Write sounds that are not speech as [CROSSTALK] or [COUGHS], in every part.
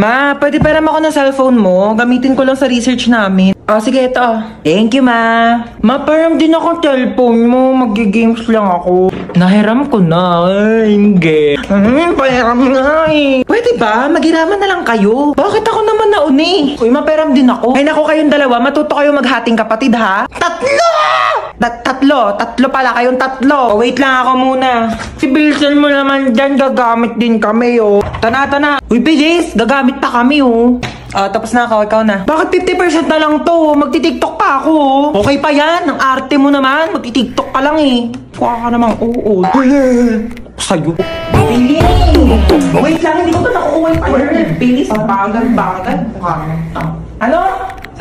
Ma, pwede param ako ng cellphone mo? Gamitin ko lang sa research namin. Ah, sige, ito. Thank you, ma. Ma, param din akong cellphone mo. Magigames lang ako. Nahiram ko na. Ay, hindi. Hmm, pahiram nga eh. Pwede ba? Magiraman na lang kayo. Bakit ako naman nauni? Uy, maperam din ako. Ay, naku kayong dalawa. Matuto kayo maghating kapatid, ha? Tatlo! Tat tatlo. Tatlo pala kayong tatlo. Wait lang ako muna. Si Bilson mo naman dyan. Gagamit din kami, oh. Tana, tana. Uy, bilis. Gagamit pa kami, oh. Ah, tapos na ako. Ikaw na. Bakit 50% na lang to? Magti-tiktok pa ako, oh. Okay pa yan. Ang arte mo naman. Magti-tiktok ka lang, eh. Kuha ka namang oo. [LAUGHS] Sa'yo. Bilis! Wait lang, hindi ko pa nakukuha yung timer. Bilis, bagal-bagal. Mukha ka. Ano?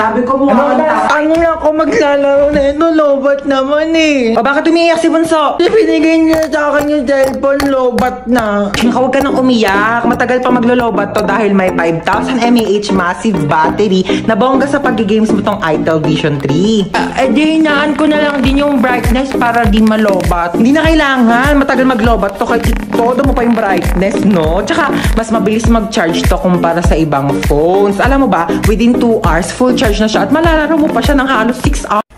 Sabi ko mukha ano, ka Ano na ako maglalaro na ito? Lobat naman eh. O bakit umiiyak si Bunso? Binigay niya sa akin yung cellphone, lobat na. Naku, huwag ka nang umiyak. Matagal pa maglolobat to dahil may 5,000 mAh massive battery na bongga sa pag-games mo tong Itel Vision 3. Uh, eh di, hinaan ko na lang din yung brightness para di malobat. Hindi na kailangan. Matagal maglobat to kahit todo mo pa yung brightness, no? Tsaka, mas mabilis mag-charge to kumpara sa ibang phones. Alam mo ba, within 2 hours, full charge na siya at malalaro mo pa siya ng halos 6 hours.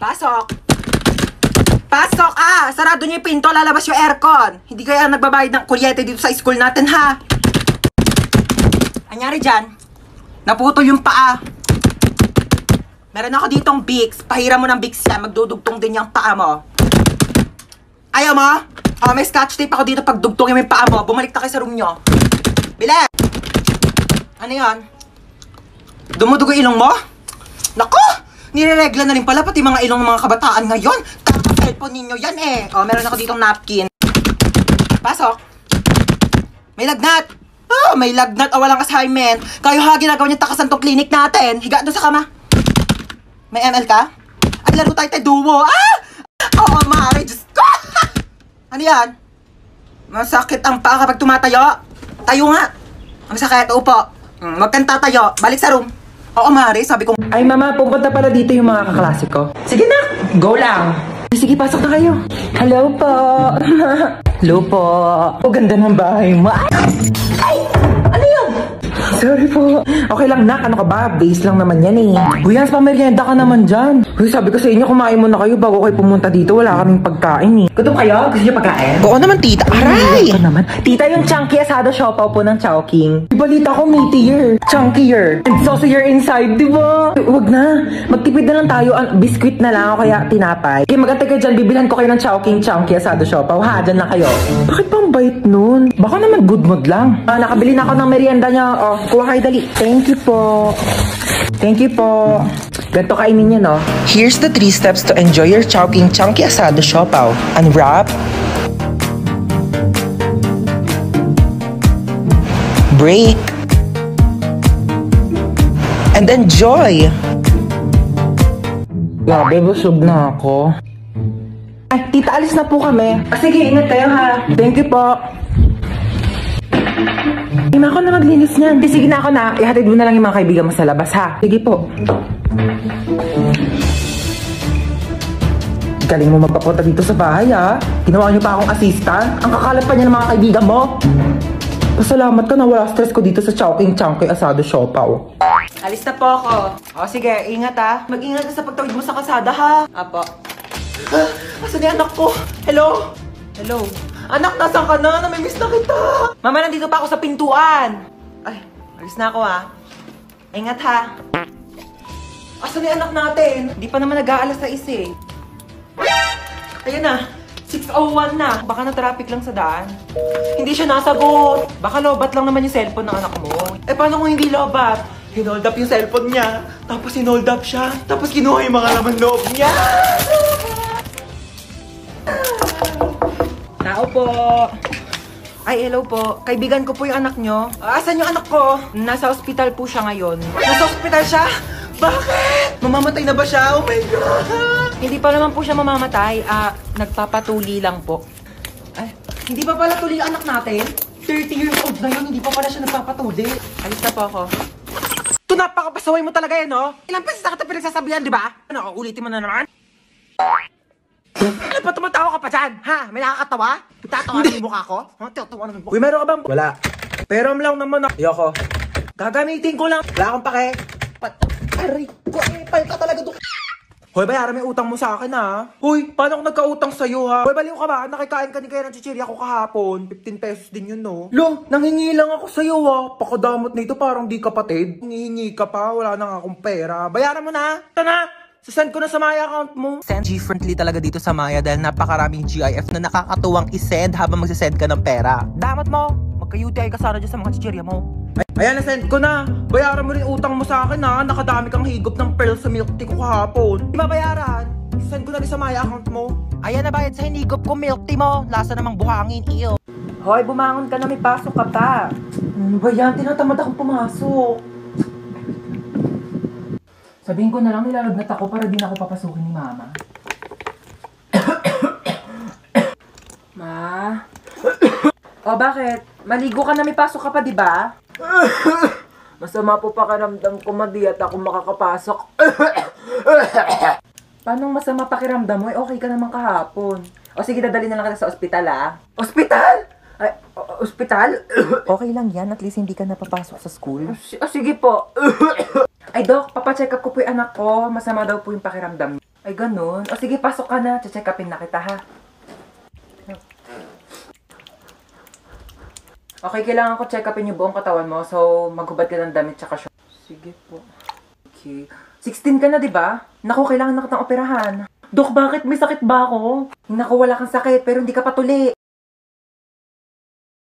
Pasok! Pasok! Ah! Sarado niyo yung pinto, lalabas yung aircon. Hindi kaya nagbabayad ng kuryente dito sa school natin, ha? Anyari dyan? Naputol yung paa. Meron ako ditong Bix. Pahira mo ng Bix yan. Magdudugtong din yung paa mo. Ayaw mo? Oh, may scotch tape ako dito pag dugtongin mo yung paa mo. Bumalik na kayo sa room nyo. Bile! Ano yan? Dumudugo ilong mo? Nako! Nireregla na rin pala pati mga ilong ng mga kabataan ngayon. Kaka-cellphone ninyo yan eh. Oh, meron ako ditong napkin. Pasok. May lagnat. Oh, may lagnat o walang assignment. Kayo ha, ginagawa niyo takasan tong clinic natin. Higa doon sa kama. May ML ka? At laro tayo tayo duo. Ah! Oo, oh, maaari. Diyos ko! [LAUGHS] ano yan? Masakit ang paa kapag tumatayo. Tayo nga. Ang sakit. Upo. Hmm, Huwag kang tatayo. Balik sa room. Oo, Mari, sabi ko. Ay, mama, pupunta pala dito yung mga kaklase ko. Sige na, go lang. Sige, pasok na kayo. Hello po. [LAUGHS] Hello po. O, ganda ng bahay mo. Ay! Yun? Sorry po. Okay lang, nak. Ano ka ba? Base lang naman yan eh. Uy, Hans, pamerienda ka naman dyan. Uy, sabi ko sa inyo, kumain muna kayo bago kayo pumunta dito. Wala kaming pagkain eh. Gutom kayo? Gusto niyo pagkain? Oo naman, tita. Aray! Ano naman? Tita, yung chunky asado siopaw po ng Chowking. Balita ko, meatier. Chunkier. And saucier inside, di ba? Huwag na. Magtipid na lang tayo. An biscuit na lang o kaya tinapay. Kaya magantay kayo dyan. Bibilhan ko kayo ng Chowking chunky asado siopaw. Ha, dyan lang kayo. Bakit pang bait nun? Baka naman good mood lang. Ah, nakabili na ako ng merienda niya. Oh, kuha kayo dali. Thank you po. Thank you po. Ganito kainin niya, no? Here's the three steps to enjoy your Chowking Chunky Asado Siopaw. Unwrap. Break. And enjoy. Grabe, busog na ako. Ay, tita, alis na po kami. Ah, sige, ingat kayo ha. Thank you po. Na ako na maglinis niyan. Di, sige na ako na. Ihatid mo na lang yung mga kaibigan mo sa labas, ha? Sige po. Galing mo magpapunta dito sa bahay, ha? Ginawa niyo pa akong assistant. Ang kakalat pa niya ng mga kaibigan mo. Pasalamat ka na wala stress ko dito sa Chowking Chunky Asado Siopaw. Alis na po ako. O sige, ingat ha. Mag-ingat ka sa pagtawid mo sa kasada ha. Apo. Ah, asan yung anak ko? Hello? Hello? Anak, nasan ka na? Namimiss na kita. Mama, nandito pa ako sa pintuan. Ay, alis na ako ha. Ingat ha. Asan yung anak natin? Hindi pa naman nag-aalas sa isi. Ayun na. 6.01 na. Baka na-traffic lang sa daan. Hindi siya nasagot. Baka lobat lang naman yung cellphone ng anak mo. Eh, paano kung hindi lobat? Hinold up yung cellphone niya. Tapos hinold up siya. Tapos kinuha yung mga laman loob niya. Tao po. Ay, hello po. Kaibigan ko po yung anak nyo. Ah, Asan yung anak ko? Nasa ospital po siya ngayon. Nasa ospital siya? Bakit? Mamamatay na ba siya? Oh my God! Hindi pa naman po siya mamamatay. Ah, nagpapatuli lang po. Ay, hindi pa pala tuli anak natin? 30 years old na yun, hindi pa pala siya nagpapatuli. Alis na po ako. Ito napakapasaway mo talaga yan, no? Ilang beses na kita pinagsasabihan, di ba? Ano, ulitin mo na naman? Ano ba tumatawa ka pa dyan? Ha? May nakakatawa? Tatawa yung mukha ko? Ha? Tatawa naman po. Uy, meron ka bang... Wala. Pero lang naman ako. Ayoko. Gagamitin ko lang. Wala akong pake. Pat Aray ko, eh, pal ka talaga doon. Hoy, bayaran mo yung utang mo sa akin ha. Hoy, paano ako nagkautang sa'yo ha? Hoy, baliw ka ba? Nakikain ka ni kaya ng chichirya ko kahapon. 15 pesos din yun no. Lo, nanghingi lang ako sa'yo ha. Pakadamot nito parang di kapatid. Hingi ka pa, wala na nga akong pera. Bayaran mo na. Ito na. Sasend ko na sa Maya account mo. Send G-friendly talaga dito sa Maya dahil napakaraming GIF na nakakatuwang isend habang magsisend ka ng pera. Damat mo, magka-UTI ka sana dyan sa mga chichirya mo. Ay, ayan, na-send ko na. Bayaran mo rin utang mo sa akin ha. Nakadami kang higop ng pearl sa milk tea ko kahapon. Di ba bayaran? Send ko na rin sa Maya account mo. Ayan na bayad sa hinigop ko milk tea mo. Lasa namang buhangin, iyo. Hoy, bumangon ka na, may pasok ka pa. Ano ba yan? Tinatamad akong pumasok. Sabihin ko na lang nilalagnat ako para di na ako papasukin ni Mama. [COUGHS] Ma? o bakit? Maligo ka na may pasok ka pa, di ba? [COUGHS] Masama po pakiramdam ko, madi at ako makakapasok. [COUGHS] Paano masama pakiramdam mo? Eh, okay ka naman kahapon. O sige, dadali na lang kita sa ospital, ah. Ospital? Ospital? [COUGHS] Okay lang yan, at least hindi ka napapasok sa school. Si- o sige po. [COUGHS] Ay, Dok, papacheck up ko po yung anak ko. Masama daw po yung pakiramdam. Ay, ganun. O sige, pasok ka na. Check upin na kita, ha? Okay, kailangan ko check upin yung buong katawan mo. So, maghubad ka ng damit tsaka short. Sige po. Okay. 16 ka na, di ba? Naku, kailangan na kitang operahan. Dok, bakit? May sakit ba ako? Naku, wala kang sakit, pero hindi ka patuli.